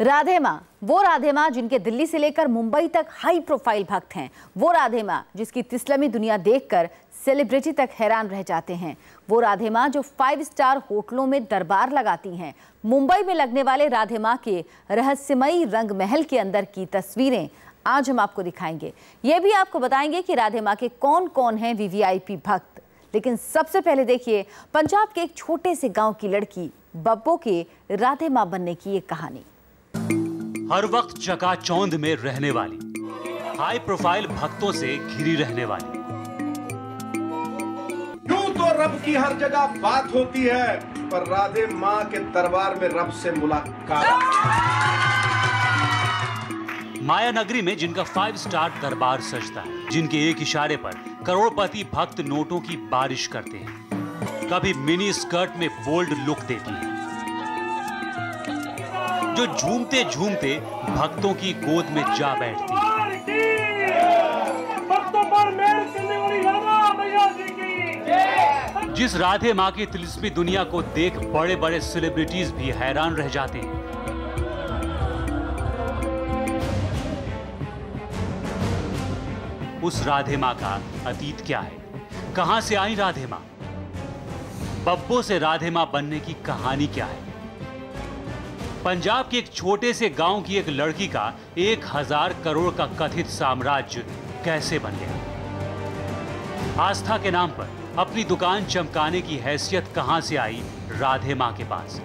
राधे माँ वो राधे माँ जिनके दिल्ली से लेकर मुंबई तक हाई प्रोफ़ाइल भक्त हैं। वो राधे माँ जिसकी तिस्लमी दुनिया देखकर सेलिब्रिटी तक हैरान रह जाते हैं। वो राधे माँ जो फाइव स्टार होटलों में दरबार लगाती हैं। मुंबई में लगने वाले राधे माँ के रहस्यमयी रंग महल के अंदर की तस्वीरें आज हम आपको दिखाएँगे। ये भी आपको बताएँगे कि राधे माँ के कौन कौन हैं वीवीआईपी भक्त। लेकिन सबसे पहले देखिए, पंजाब के एक छोटे से गाँव की लड़की बब्बो के राधे माँ बनने की एक कहानी। हर वक्त चकाचौंध में रहने वाली। हाई प्रोफ़ाइल भक्तों से घिरी रहने वाली। यूँ तो रब की हर जगह बात होती है पर राधे माँ के दरबार में रब से मुलाकात। माया नगरी में जिनका फाइव स्टार दरबार सजता है जिनके एक इशारे पर करोड़पति भक्त नोटों की बारिश करते हैं कभी मिनी स्कर्ट में बोल्ड लुक देती है। जो झूमते झूमते भक्तों की गोद में जा बैठती जिस राधे माँ की तिलिस्मी दुनिया को देख बड़े बड़े सेलिब्रिटीज भी हैरान रह जाते हैं। उस राधे माँ का अतीत क्या है? कहाँ से आई राधे माँ? बब्बो से राधे माँ बनने की कहानी क्या है? पंजाब के एक छोटे से गाँव की एक लड़की का एक हज़ार करोड़ का कथित साम्राज्य कैसे बन गया? आस्था के नाम पर अपनी दुकान चमकाने की हैसियत कहाँ से आई राधे माँ के पास?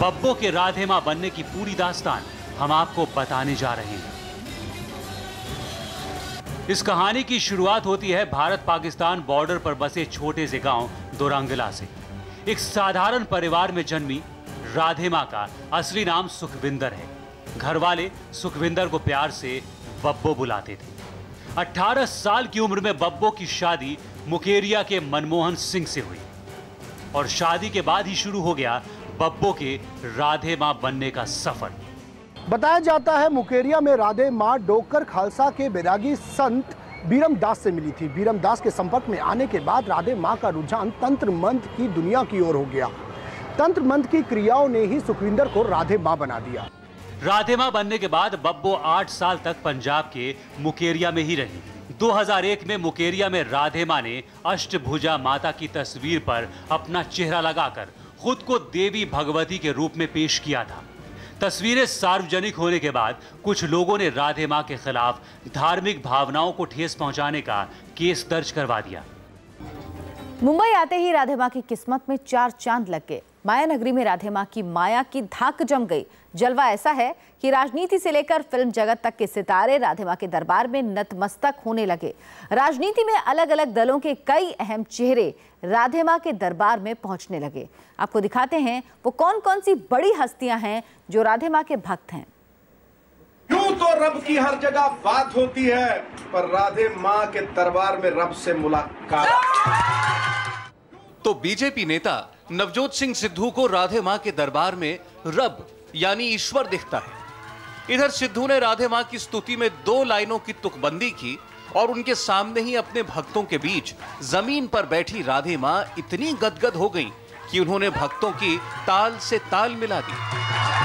बब्बो के राधे माँ बनने की पूरी दास्तान हम आपको बताने जा रहे हैं। इस कहानी की शुरुआत होती है भारत पाकिस्तान बॉर्डर पर बसे छोटे से गाँव दोरंगला से। एक साधारण परिवार में जन्मी राधे माँ का असली नाम सुखविंदर है। घर वाले सुखविंदर को प्यार से बब्बो बुलाते थे। 18 साल की उम्र में बब्बो की शादी मुकेरिया के मनमोहन सिंह से हुई। और शादी के बाद ही शुरू हो गया बब्बो के राधे माँ बनने का सफ़र। बताया जाता है मुकेरिया में राधे माँ डोकर खालसा के बैरागी संत बीरम दास से मिली थी। बीरम दास के संपर्क में आने के बाद राधे माँ का रुझान तंत्र मंत्र की दुनिया की ओर हो गया। तंत्र मंत्र की क्रियाओं ने ही सुखविंदर को राधे माँ बना दिया। राधे माँ बनने के बाद बब्बो आठ साल तक पंजाब के मुकेरिया में ही रही। 2001 में मुकेरिया में राधे माँ ने अष्टभुजा माता की तस्वीर पर अपना चेहरा लगाकर खुद को देवी भगवती के रूप में पेश किया था। तस्वीरें सार्वजनिक होने के बाद कुछ लोगों ने राधे माँ के खिलाफ धार्मिक भावनाओं को ठेस पहुँचाने का केस दर्ज करवा दिया। मुंबई आते ही राधे माँ की किस्मत में चार चाँद लग गए। माया नगरी में राधे माँ की माया की धाक जम गई। जलवा ऐसा है कि राजनीति से लेकर फ़िल्म जगत तक के सितारे राधे माँ के दरबार में नतमस्तक होने लगे। राजनीति में अलग अलग दलों के कई अहम चेहरे राधे माँ के दरबार में पहुँचने लगे। आपको दिखाते हैं वो कौन कौन सी बड़ी हस्तियाँ हैं जो राधे माँ के भक्त हैं। यूँ तो रब की हर जगह बात होती है पर राधे माँ के दरबार में रब से मुलाकात। तो बीजेपी नेता नवजोत सिंह सिद्धू को राधे माँ के दरबार में रब, यानी ईश्वर दिखता है। इधर सिद्धू ने राधे माँ की स्तुति में दो लाइनों की तुकबंदी की और उनके सामने ही अपने भक्तों के बीच ज़मीन पर बैठी राधे माँ इतनी गदगद हो गई कि उन्होंने भक्तों की ताल से ताल मिला दी।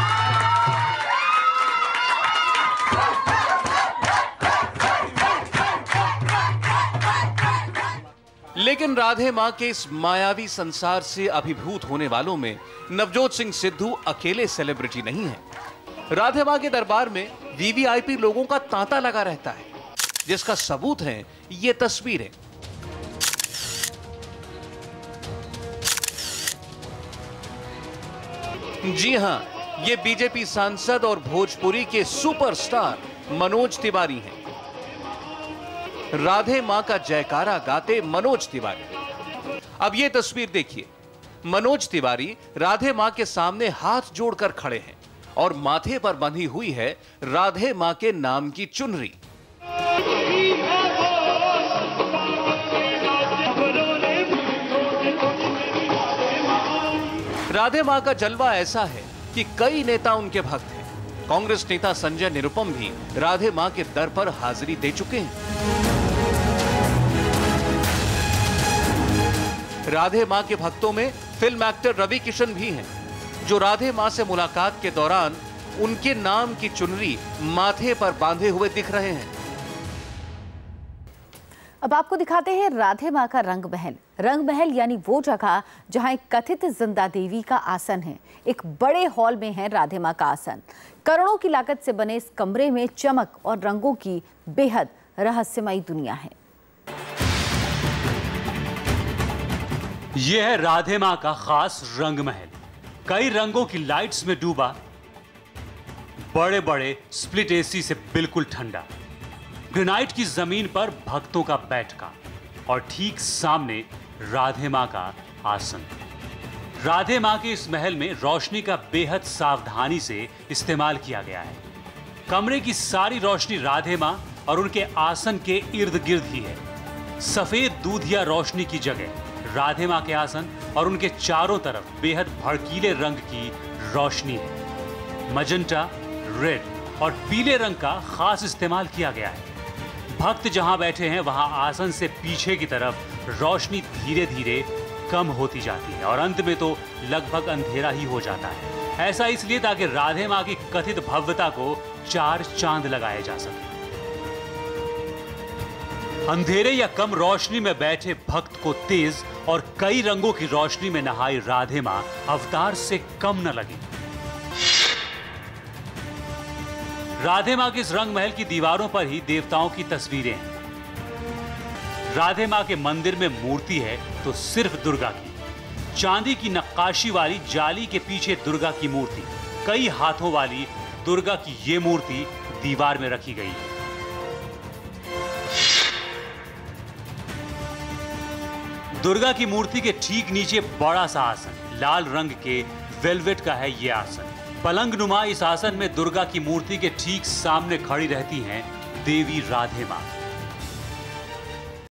लेकिन राधे माँ के इस मायावी संसार से अभिभूत होने वालों में नवजोत सिंह सिद्धू अकेले सेलिब्रिटी नहीं है। राधे माँ के दरबार में वीवीआईपी लोगों का तांता लगा रहता है, जिसका सबूत है, ये तस्वीरें। जी हाँ, ये बीजेपी सांसद और भोजपुरी के सुपरस्टार मनोज तिवारी हैं। राधे माँ का जयकारा गाते मनोज तिवारी। अब ये तस्वीर देखिए। मनोज तिवारी राधे माँ के सामने हाथ जोड़कर खड़े हैं और माथे पर बंधी हुई है राधे माँ के नाम की चुनरी। राधे माँ का जलवा ऐसा है कि कई नेता उनके भक्त हैं। कांग्रेस नेता संजय निरुपम भी राधे माँ के दर पर हाजिरी दे चुके हैं। राधे माँ के भक्तों में फ़िल्म एक्टर रवि किशन भी हैं, जो राधे माँ से मुलाकात के दौरान उनके नाम की चुनरी माथे पर बांधे हुए दिख रहे हैं। अब आपको दिखाते हैं राधे माँ का रंग महल। रंग महल यानी वो जगह जहाँ एक कथित ज़िंदा देवी का आसन है। एक बड़े हॉल में है राधे माँ का आसन। करोड़ों की लागत से बने इस कमरे में चमक और रंगों की बेहद रहस्यमयी दुनिया है। यह है राधे माँ का खास रंग महल कई रंगों की लाइट्स में डूबा बड़े बड़े स्प्लिट एसी से बिल्कुल ठंडा। ग्रेनाइट की ज़मीन पर भक्तों का बैठका और ठीक सामने राधे माँ का आसन। राधे माँ के इस महल में रोशनी का बेहद सावधानी से इस्तेमाल किया गया है। कमरे की सारी रोशनी राधे माँ और उनके आसन के इर्द गिर्द ही है। सफ़ेद दूधिया रोशनी की जगह। राधे माँ के आसन और उनके चारों तरफ़ बेहद भड़कीले रंग की रोशनी है। मजंटा, रेड और पीले रंग का खास इस्तेमाल किया गया है। भक्त जहाँ बैठे हैं, वहाँ आसन से पीछे की तरफ़ रोशनी धीरे धीरे कम होती जाती है और अंत में तो लगभग अंधेरा ही हो जाता है। ऐसा इसलिए ताकि राधे माँ की कथित भव्यता को चार चाँद लगाए जा सके। अंधेरे या कम रोशनी में बैठे भक्त को तेज और कई रंगों की रोशनी में नहाई राधे माँ, अवतार से कम न लगी। राधे माँ के इस रंग महल की दीवारों पर ही देवताओं की तस्वीरें हैं। राधे माँ के मंदिर में मूर्ति है तो सिर्फ़ दुर्गा की। चांदी की नक्काशी वाली जाली के पीछे दुर्गा की मूर्ति, कई हाथों वाली दुर्गा की ये मूर्ति दीवार में रखी गई है। दुर्गा की मूर्ति के ठीक नीचे बड़ा सा आसन, लाल रंग के वेलवेट का है ये आसन। पलंग नुमा इस आसन में दुर्गा की मूर्ति के ठीक सामने खड़ी रहती हैं देवी राधे माँ